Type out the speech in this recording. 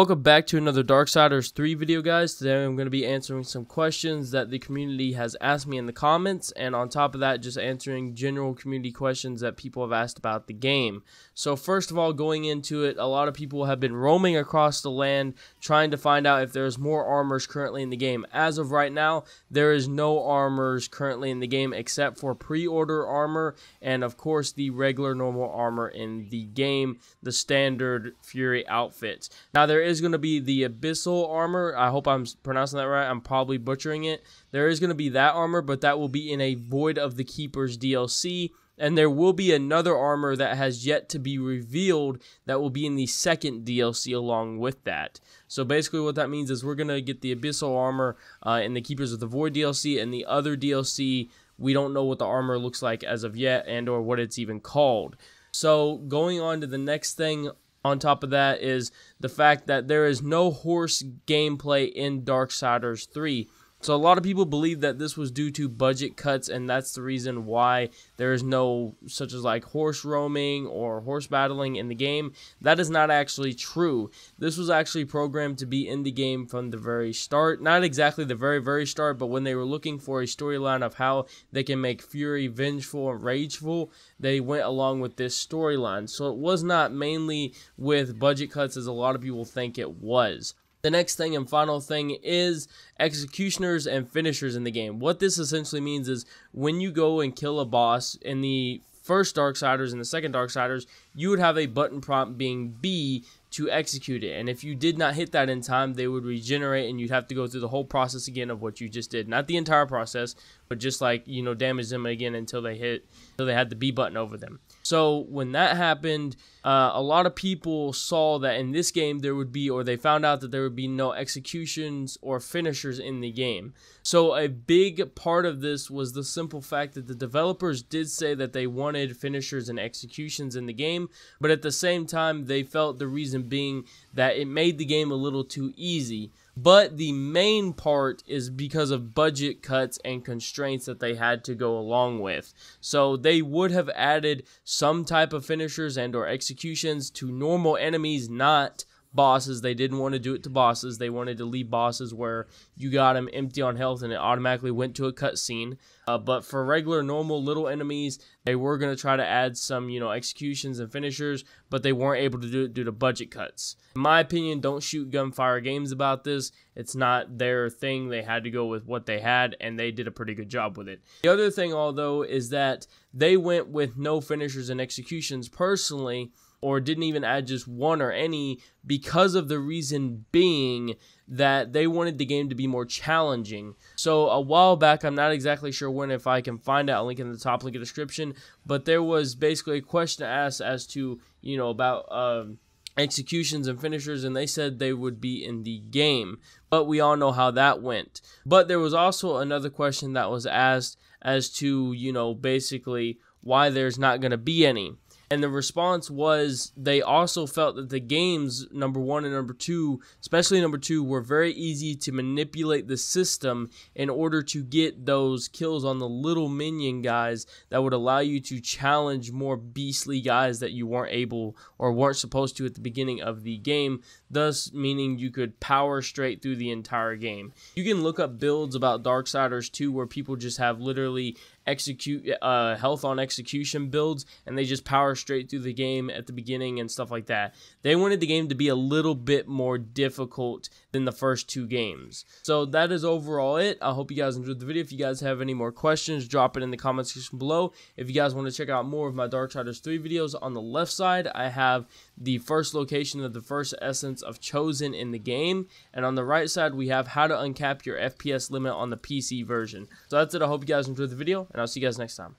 Welcome back to another Darksiders 3 video guys. Today I'm going to be answering some questions that the community has asked me in the comments and on top of that just answering general community questions that people have asked about the game. So first of all going into it a lot of people have been roaming across the land trying to find out if there's more armors currently in the game. As of right now there is no armors currently in the game except for pre-order armor and of course the regular normal armor in the game the standard Fury outfits. Now there is going to be the Abyssal armor. I hope I'm pronouncing that right. I'm probably butchering it. There is going to be that armor, but that will be in a Void of the Keepers DLC. And there will be another armor that has yet to be revealed that will be in the second DLC along with that. So basically what that means is we're going to get the Abyssal armor uh, in the Keepers of the Void DLC and the other DLC we don't know what the armor looks like as of yet and or what it's even called. So going on to the next thing on top of that is the fact that there is no horse gameplay in Darksiders 3. So a lot of people believe that this was due to budget cuts and that's the reason why there is no such as like horse roaming or horse battling in the game. That is not actually true. This was actually programmed to be in the game from the very start. Not exactly the very very start, but when they were looking for a storyline of how they can make Fury vengeful and rageful, they went along with this storyline. So it was not mainly with budget cuts as a lot of people think it was. The next thing and final thing is executioners and finishers in the game. What this essentially means is when you go and kill a boss in the first Darksiders and the second Darksiders, you would have a button prompt being B to execute it. And if you did not hit that in time, they would regenerate and you'd have to go through the whole process again of what you just did. Not the entire process, but just like, you know, damage them again until they hit, until they had the B button over them. So when that happened, uh, a lot of people saw that in this game there would be, or they found out that there would be no executions or finishers in the game. So a big part of this was the simple fact that the developers did say that they wanted finishers and executions in the game, but at the same time they felt the reason being that it made the game a little too easy. But the main part is because of budget cuts and constraints that they had to go along with. So they would have added some type of finishers and or executions to normal enemies, not bosses. They didn't want to do it to bosses. They wanted to leave bosses where you got them empty on health and it automatically went to a cutscene. Uh, but for regular, normal little enemies, they were going to try to add some, you know, executions and finishers, but they weren't able to do it due to budget cuts. In my opinion, don't shoot gunfire games about this. It's not their thing. They had to go with what they had, and they did a pretty good job with it. The other thing, although, is that they went with no finishers and executions personally or didn't even add just one or any because of the reason being that they wanted the game to be more challenging. So a while back, I'm not exactly sure when, if I can find out, link in the top link in the description, but there was basically a question asked as to, you know, about um, executions and finishers, and they said they would be in the game. But we all know how that went. But there was also another question that was asked as to, you know, basically why there's not going to be any. And the response was they also felt that the games, number one and number two, especially number two, were very easy to manipulate the system in order to get those kills on the little minion guys that would allow you to challenge more beastly guys that you weren't able or weren't supposed to at the beginning of the game, thus meaning you could power straight through the entire game. You can look up builds about Darksiders 2 where people just have literally execute uh, health on execution builds and they just power straight through the game at the beginning and stuff like that. They wanted the game to be a little bit more difficult than the first two games. So that is overall it. I hope you guys enjoyed the video. If you guys have any more questions, drop it in the comment section below. If you guys want to check out more of my Darksiders 3 videos, on the left side I have the first location of the first essence of Chosen in the game. And on the right side we have how to uncap your FPS limit on the PC version. So that's it. I hope you guys enjoyed the video and I'll see you guys next time.